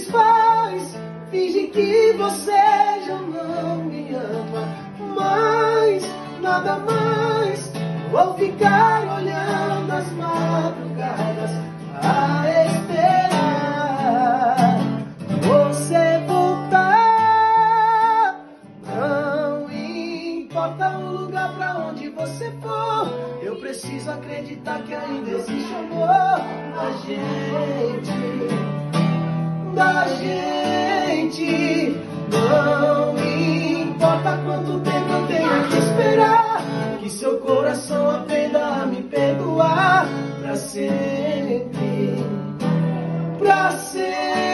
desfaz. Finge que você já não me ama mais, nada mais. Vou ficar olhando as madrugadas a esperar você voltar. Não importa o lugar pra onde você for, eu preciso acreditar que ainda existe amor na gente, Não importa quanto tempo eu tenho que esperar, que seu coração aprenda a me perdoar pra sempre, pra sempre.